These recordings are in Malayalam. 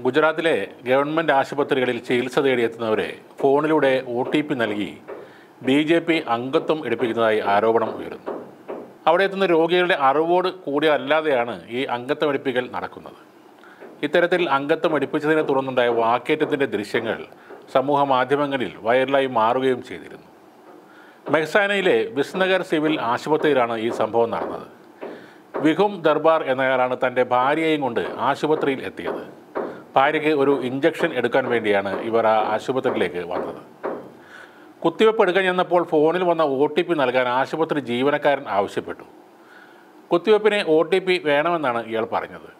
ഗുജറാത്തിലെ ഗവൺമെന്റ് ആശുപത്രികളിൽ ചികിത്സ തേടിയെത്തുന്നവരെ ഫോണിലൂടെ ഒ ടി പി നൽകി ബി ജെ പി അംഗത്വം എടുപ്പിക്കുന്നതായി ആരോപണം ഉയരുന്നു. അവിടെ എത്തുന്ന രോഗികളുടെ അറിവോട് കൂടി അല്ലാതെയാണ് ഈ അംഗത്വം എടുപ്പിക്കൽ നടക്കുന്നത്. ഇത്തരത്തിൽ അംഗത്വം എടുപ്പിച്ചതിനെ തുടർന്നുണ്ടായ വാക്കേറ്റത്തിന്റെ ദൃശ്യങ്ങൾ സമൂഹ മാധ്യമങ്ങളിൽ വൈറലായി മാറുകയും ചെയ്തിരുന്നു. മെഹ്സാനയിലെ വിസ്നഗർ സിവിൽ ആശുപത്രിയിലാണ് ഈ സംഭവം നടന്നത്. വിഹും ദർബാർ എന്നയാളാണ് തന്റെ ഭാര്യയെയും കൊണ്ട് ആശുപത്രിയിൽ എത്തിയത്. ഭാര്യയ്ക്ക് ഒരു ഇഞ്ചക്ഷൻ എടുക്കാൻ വേണ്ടിയാണ് ഇവർ ആ ആശുപത്രിയിലേക്ക് വന്നത്. കുത്തിവെപ്പ് എടുക്കാൻ ചെന്നപ്പോൾ ഫോണിൽ വന്ന ഒ ടി പി നൽകാൻ ആശുപത്രി ജീവനക്കാരൻ ആവശ്യപ്പെട്ടു. കുത്തിവെപ്പിന് ഒ ടി പി വേണമെന്നാണ് ഇയാൾ പറഞ്ഞത്.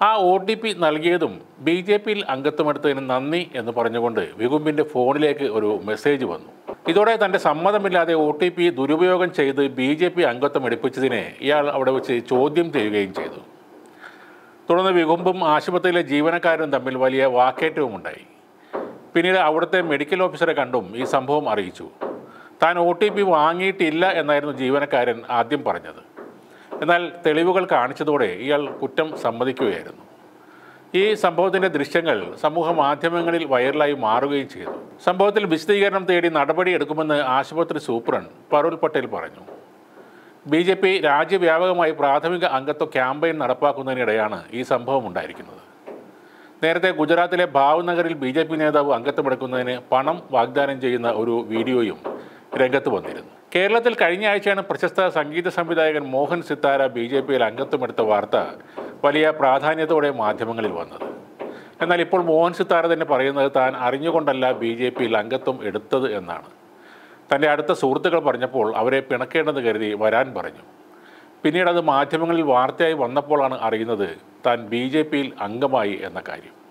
ആ ഒ ടി പി നൽകിയതും ബി ജെ പിയിൽ അംഗത്വമെടുത്തതിന് നന്ദി എന്ന് പറഞ്ഞുകൊണ്ട് വികുമ്പിന്റെ ഫോണിലേക്ക് ഒരു മെസ്സേജ് വന്നു. ഇതോടെ തന്റെ സമ്മതമില്ലാതെ ഒ ടി പി ദുരുപയോഗം ചെയ്ത് ബി ജെ പി അംഗത്വം എടുപ്പിച്ചതിനെ ഇയാൾ അവിടെ വെച്ച് ചോദ്യം ചെയ്യുകയും ചെയ്തു. തുടർന്ന് വികുമ്പും ആശുപത്രിയിലെ ജീവനക്കാരും തമ്മിൽ വലിയ വാക്കേറ്റവും ഉണ്ടായി പിന്നീട് അവിടുത്തെ മെഡിക്കൽ ഓഫീസറെ കണ്ടും ഈ സംഭവം അറിയിച്ചു. താൻ ഒ ടി പി വാങ്ങിയിട്ടില്ല എന്നായിരുന്നു ജീവനക്കാരൻ ആദ്യം പറഞ്ഞത്. എന്നാൽ തെളിവുകൾ കാണിച്ചതോടെ ഇയാൾ കുറ്റം സമ്മതിക്കുകയായിരുന്നു. ഈ സംഭവത്തിന്റെ ദൃശ്യങ്ങൾ സമൂഹ മാധ്യമങ്ങളിൽ വൈറലായി മാറുകയും ചെയ്തു. സംഭവത്തിൽ വിശദീകരണം തേടി നടപടിയെടുക്കുമെന്ന് ആശുപത്രി സൂപ്രണ്ട് പരുൾ പട്ടേൽ പറഞ്ഞു. ബി ജെ പി രാജ്യവ്യാപകമായി പ്രാഥമിക അംഗത്വ ക്യാമ്പയിൻ നടപ്പാക്കുന്നതിനിടെയാണ് ഈ സംഭവം ഉണ്ടായിരിക്കുന്നത്. നേരത്തെ ഗുജറാത്തിലെ ഭാവ്നഗറിൽ ബി ജെ പി നേതാവ് അംഗത്വമെടുക്കുന്നതിന് പണം വാഗ്ദാനം ചെയ്യുന്ന ഒരു വീഡിയോയും രംഗത്ത് വന്നിരുന്നു. കേരളത്തിൽ കഴിഞ്ഞ ആഴ്ചയാണ് പ്രശസ്ത സംഗീത സംവിധായകൻ മോഹൻ സിത്താര ബി ജെ പിയിൽ അംഗത്വമെടുത്ത വാർത്ത വലിയ പ്രാധാന്യത്തോടെ മാധ്യമങ്ങളിൽ വന്നത്. എന്നാൽ ഇപ്പോൾ മോഹൻ സിത്താര തന്നെ പറയുന്നത് താൻ അറിഞ്ഞുകൊണ്ടല്ല ബി ജെ പിയിൽ അംഗത്വം എടുത്തത് എന്നാണ്. തന്റെ അടുത്ത സുഹൃത്തുക്കൾ പറഞ്ഞപ്പോൾ അവരെ പിണക്കേണ്ടെന്ന് കരുതി വരാൻ പറഞ്ഞു. പിന്നീട് അത് മാധ്യമങ്ങളിൽ വാർത്തയായി വന്നപ്പോഴാണ് അറിയുന്നത് താൻ ബി ജെ പിയിൽ അംഗമായി എന്ന കാര്യം.